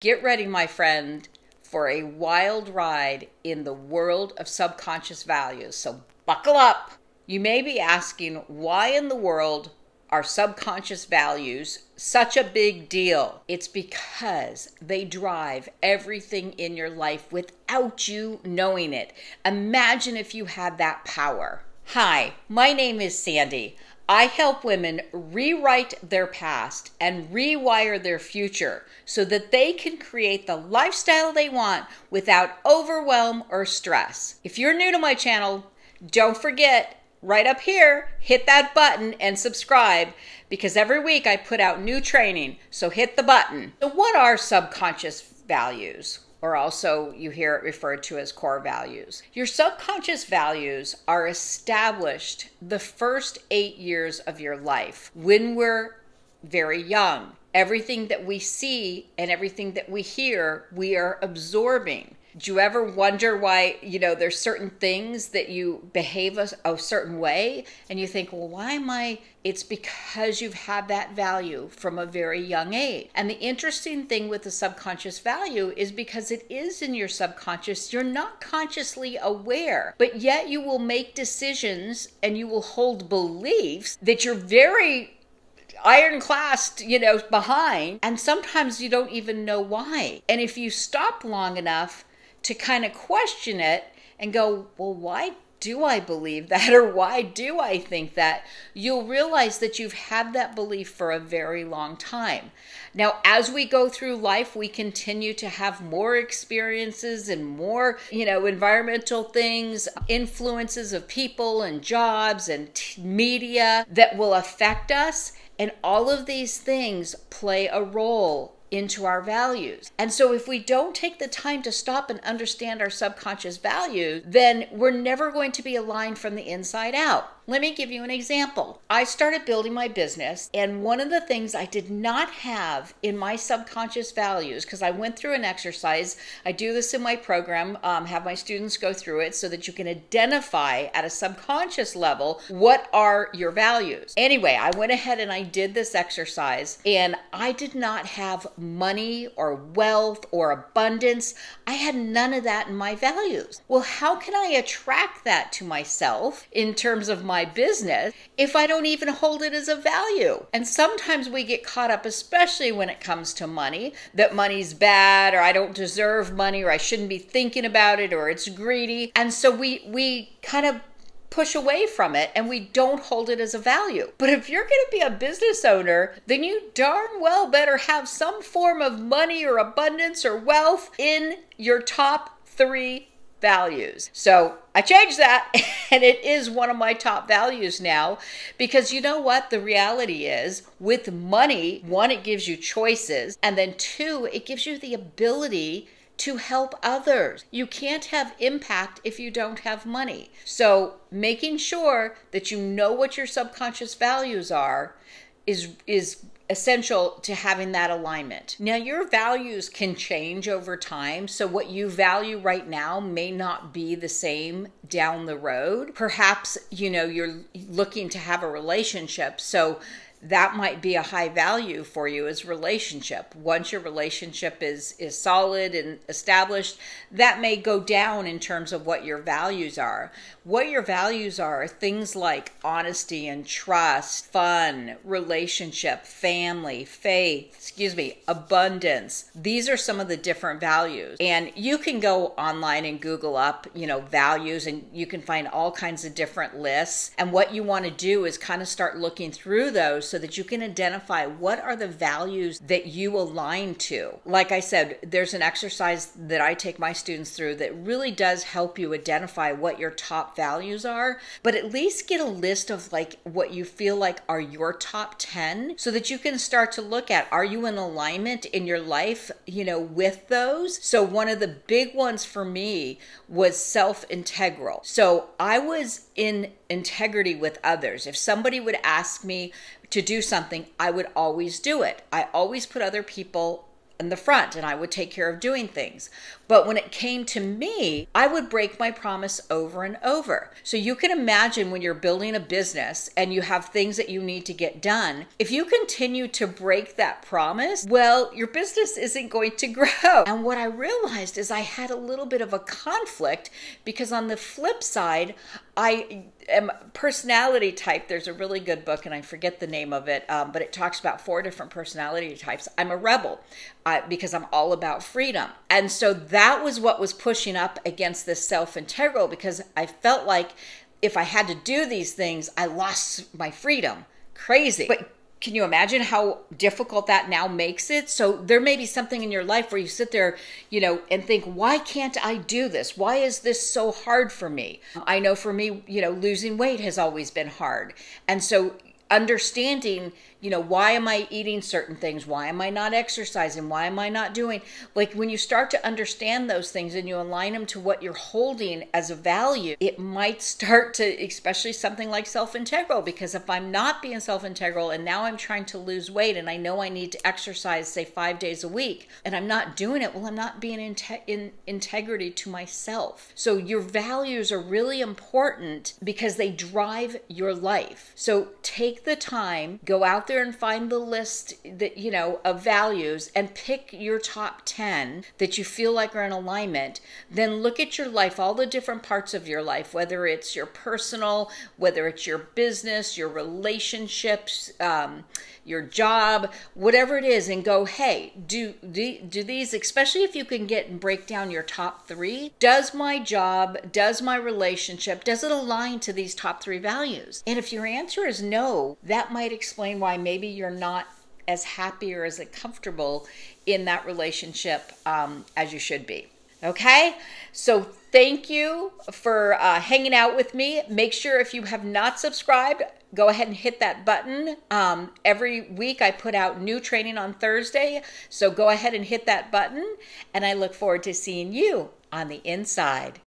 Get ready, my friend, for a wild ride in the world of subconscious values. So buckle up. You may be asking, why in the world are subconscious values such a big deal? It's because they drive everything in your life without you knowing it. Imagine if you had that power. Hi, my name is Sandy. I help women rewrite their past and rewire their future so that they can create the lifestyle they want without overwhelm or stress. If you're new to my channel, don't forget right up here, hit that button and subscribe because every week I put out new training. So hit the button. So, what are subconscious values? Or also you hear it referred to as core values. Your subconscious values are established the first eight years of your life when we're very young. Everything that we see and everything that we hear, we are absorbing do you ever wonder why you know there's certain things that you behave a, a, certain way and you think well why am i it's because you've had that value from a very young age and the interesting thing with the subconscious value is because it is in your subconscious you're not consciously aware but yet you will make decisions and you will hold beliefs that you're very ironclad, you know, behind. And sometimes you don't even know why. And if you stop long enough, to kind of question it and go, well, why do I believe that or why do I think that? You'll realize that you've had that belief for a very long time. Now, as we go through life, we continue to have more experiences and more, you know, environmental things, influences of people and jobs and media that will affect us. And all of these things play a role into our values. And so, if we don't take the time to stop and understand our subconscious values, then we're never going to be aligned from the inside out. Let me give you an example. I started building my business, and one of the things I did not have in my subconscious values, because I went through an exercise, I do this in my program, um, have my students go through it so that you can identify at a subconscious level what are your values. Anyway, I went ahead and I did this exercise, and I did not have money or wealth or abundance. I had none of that in my values. Well, how can I attract that to myself in terms of my my business if I don't even hold it as a value. And sometimes we get caught up, especially when it comes to money, that money's bad or I don't deserve money or I shouldn't be thinking about it or it's greedy. And so we we kind of push away from it and we don't hold it as a value. But if you're going to be a business owner, then you darn well better have some form of money or abundance or wealth in your top three values. So I changed that and it is one of my top values now because you know what? The reality is with money, one, it gives you choices, and then two, it gives you the ability to help others. You can't have impact if you don't have money. So making sure that you know what your subconscious values are is is essential to having that alignment. Now, your values can change over time. So, what you value right now may not be the same down the road. Perhaps, you know, you're looking to have a relationship. So, that might be a high value for you is relationship. Once your relationship is is solid and established that may go down in terms of what your values are. What your values are things like honesty and trust fun relationship family faith excuse me abundance. These are some of the different values. And you can go online and google up you know values and you can find all kinds of different lists. And what you want to do is kind of start looking through those so that you can identify what are the values that you align to. Like I said, there's an exercise that I take my students through that really does help you identify what your top values are, but at least get a list of like what you feel like are your top 10 so that you can start to look at are you in alignment in your life, you know, with those? So one of the big ones for me was self integral. So I was in integrity with others. If somebody would ask me to do something, I would always do it. I always put other people in the front and I would take care of doing things. But when it came to me, I would break my promise over and over. So you can imagine when you're building a business and you have things that you need to get done, if you continue to break that promise, well, your business isn't going to grow. And what I realized is I had a little bit of a conflict because on the flip side, I am personality type. There's a really good book, and I forget the name of it, um, but it talks about four different personality types. I'm a rebel because I'm all about freedom. And so that was what was pushing up against this self integral because I felt like if I had to do these things, I lost my freedom. Crazy. But can you imagine how difficult that now makes it? So there may be something in your life where you sit there, you know, and think, why can't I do this? Why is this so hard for me? I know for me, you know, losing weight has always been hard. And so understanding you know why am i eating certain things? Why am i not exercising? Why am i not doing like when you start to understand those things and you align them to what you're holding as a value it might start to especially something like self-integral because if i'm not being self-integral and now i'm trying to lose weight and i know i need to exercise say five days a week and i'm not doing it well i'm not being in, te- in integrity to myself. So your values are really important because they drive your life. So take the time go out there and find the list that you know of values and pick your top 10 that you feel like are in alignment then look at your life all the different parts of your life whether it's your personal whether it's your business your relationships um, your job whatever it is and go hey do, do do these especially if you can get and break down your top three does my job does my relationship does it align to these top three values? And if your answer is no that might explain why maybe you're not as happy or as comfortable in that relationship um, as you should be. Okay, so thank you for uh, hanging out with me. Make sure if you have not subscribed, go ahead and hit that button. Um, every week I put out new training on Thursday, so go ahead and hit that button. And I look forward to seeing you on the inside.